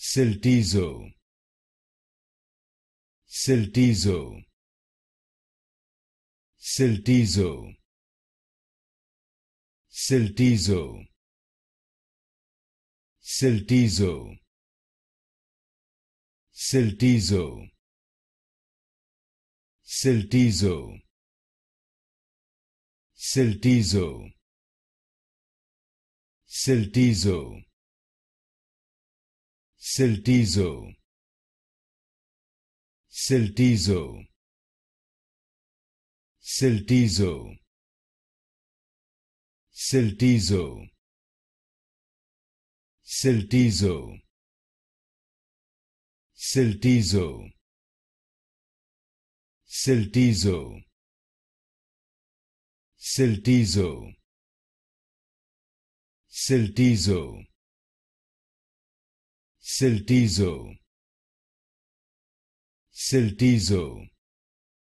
Cyltezo. Cyltezo. Cyltezo. Cyltezo. Cyltezo. Cyltezo. Cyltezo. Cyltezo. Cyltezo Cyltezo. Cyltezo. Cyltezo. Cyltezo. Cyltezo. Cyltezo. Cyltezo. Cyltezo. Cyltezo Cyltezo. Cyltezo